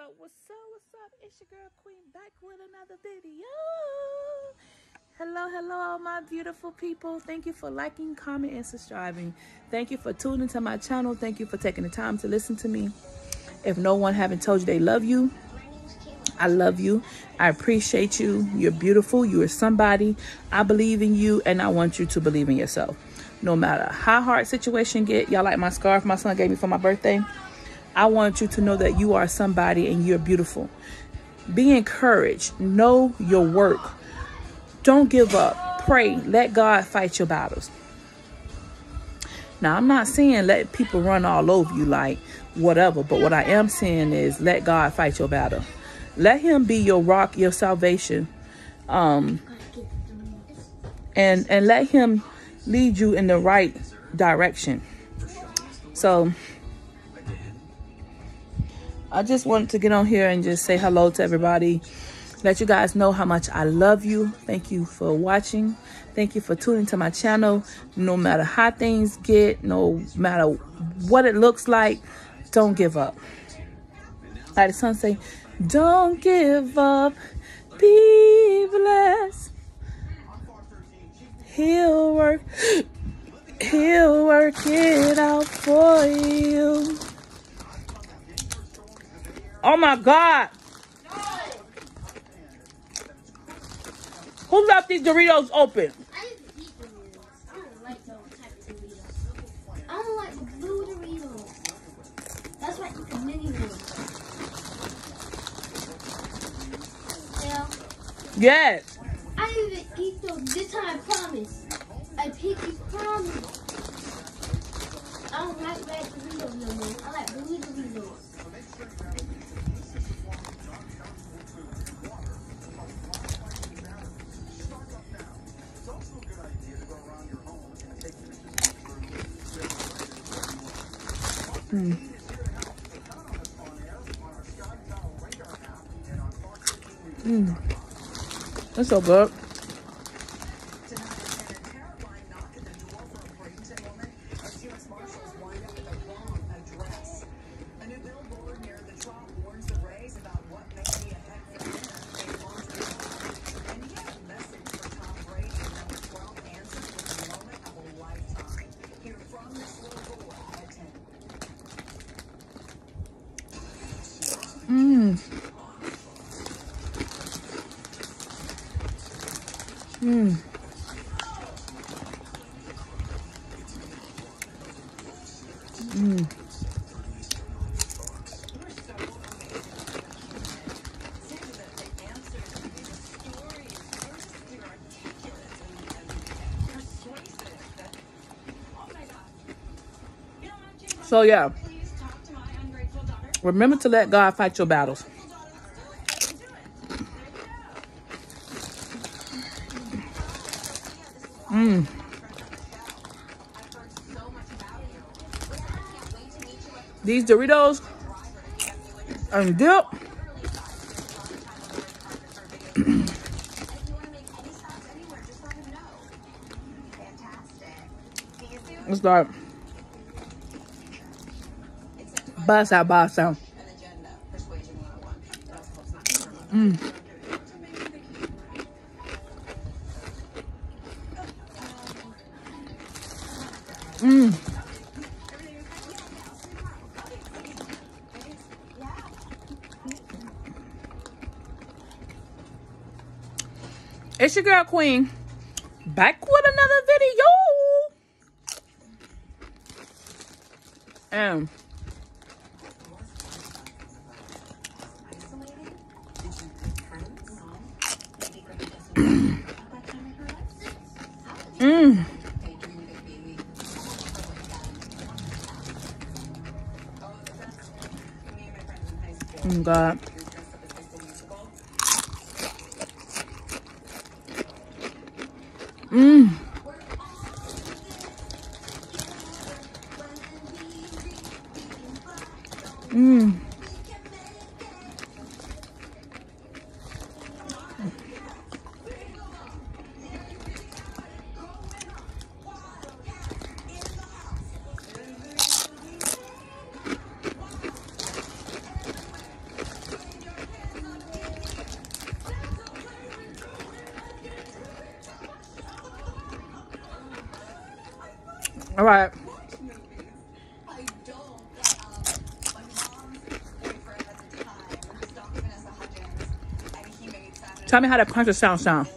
What's up? What's up? It's your girl Queen back with another video. Hello, hello, all my beautiful people. Thank you for liking, comment, and subscribing. Thank you for tuning to my channel. Thank you for taking the time to listen to me. If no one haven't told you they love you, I love you. I appreciate you. You're beautiful. You are somebody. I believe in you, and I want you to believe in yourself. No matter how hard situation get, y'all like my scarf my son gave me for my birthday. I want you to know that you are somebody and you're beautiful. Be encouraged. Know your work. Don't give up. Pray. Let God fight your battles. Now, I'm not saying let people run all over you like whatever, but what I am saying is let God fight your battle. Let him be your rock, your salvation. Um, and, and let him lead you in the right direction. So, I just wanted to get on here and just say hello to everybody. Let you guys know how much I love you. Thank you for watching. Thank you for tuning to my channel. No matter how things get, no matter what it looks like, don't give up. Like the son say, don't give up. Be blessed. He'll work. He'll work it out for you. Oh my God. Who left these Doritos open? I didn't eat Doritos. I don't like those type of Doritos. I don't like the blue Doritos. That's why I eat the mini ones. Yeah. Yes. I didn't even eat those. This time I promise. Hmm. Hmm. That's so good. Mmm. Mmm. Mmm. So yeah, remember to let God fight your battles. Mmm. These Doritos and dip. It's like bust out. Mmm. Mmm. It's your girl Queen. Back with another video. And Mmm. Oh God. Mmm. Made that. Tell me how that cruncher sound sound.